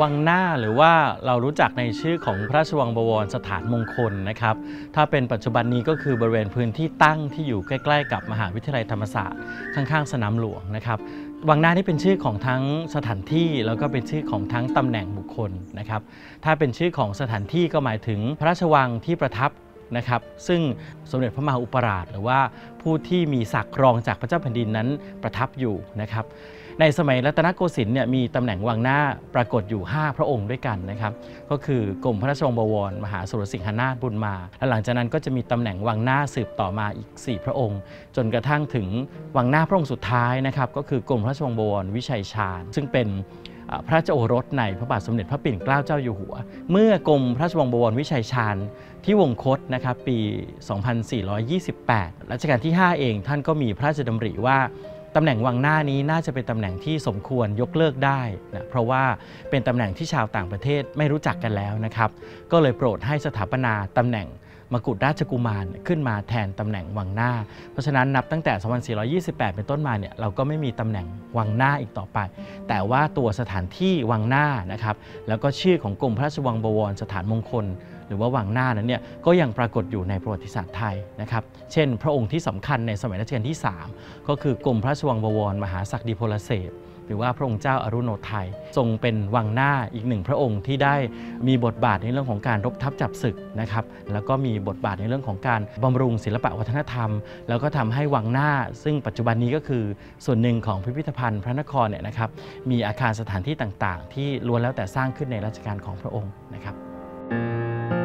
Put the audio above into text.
วังหน้าหรือว่าเรารู้จักในชื่อของพระราชวังบวรสถานมงคลนะครับ ถ้าเป็นปัจจุบันนี้ก็คือบริเวณพื้นที่ตั้งที่อยู่ใกล้ ๆ กับมหาวิทยาลัยธรรมศาสตร์ข้างๆ สนามหลวงนะครับวังหน้านี่เป็นชื่อของทั้งสถานที่แล้วก็เป็นชื่อของทั้งตำแหน่งบุคคลนะครับ ถ้าเป็นชื่อของสถานที่ก็หมายถึงพระราชวังที่ประทับนะครับซึ่งสมเด็จพระมหาอุปราช หรือว่าผู้ที่มีศักดิ์รองจากพระเจ้าแผ่นดินนั้นประทับอยู่นะครับ ในสมัยรัตนโกสินทร์เนี่ยมีตำแหน่งวังหน้าปรากฏอยู่ 5 พระองค์ด้วยกันนะครับ ก็คือกรมพระราชวังบวร มหาสุรสิงหนาถบุญมา และหลังจากนั้นก็จะมีตำแหน่งวังหน้าสืบต่อมาอีก 4 พระองค์ จนกระทั่งถึงวังหน้าพระองค์สุดท้ายนะครับก็คือกรมพระราชวังบวรวิชัยชาญ ซึ่งเป็นพระราโอรสในพระบาทสมเด็จพระปิ่นเกล้าเจ้าอยู่หัว เมื่อกรมพระราชวังบวรวิชัยชาญที่วงคตนะครับปี 2428 รัชกาลที่ 5 เองท่านก็มีพระราชดำริว่า ตำแหน่งวังหน้านี้น่าจะเป็นตำแหน่งที่สมควรยกเลิกได้นะเพราะว่าเป็นตำแหน่งที่ชาวต่างประเทศไม่รู้จักกันแล้วนะครับ ก็เลยโปรดให้สถาปนาตำแหน่งมกุฎราชกุมารขึ้นมาแทนตำแหน่งวังหน้า เพราะฉะนั้นนับตั้งแต่ 2428 เป็นต้นมาเนี่ยเราก็ไม่มีตำแหน่งวังหน้าอีกต่อไป แต่ว่าตัวสถานที่วังหน้านะครับแล้วก็ชื่อของกรมพระราชวังบวรสถานมงคล หรือว่าวังหน้านั้นเนี่ยก็ยังปรากฏอยู่ในประวัติศาสตร์ไทยนะครับ เช่น พระองค์ที่สำคัญในสมัยรัชกาลที่ 3 ก็คือกรมพระราชวังบวร มหาศักดิพลเสพหรือว่าพระองค์เจ้าอารุโนไทยทรงเป็นวังหน้าอีกหนึ่งพระองค์ที่ได้มีบทบาทในเรื่องของการรบทัพจับศึกนะครับแล้วก็มีบทบาทในเรื่องของการบำรุงศิลปะวัฒนธรรม แล้วก็ทำให้วังหน้า ซึ่งปัจจุบันนี้ก็คือส่วนหนึ่งของพิพิธภัณฑ์พระนครเนี่ยนะครับมีอาคารสถานที่ต่างๆ ที่ล้วนแล้วแต่สร้างขึ้นในรัชกาลของพระองค์นะครับ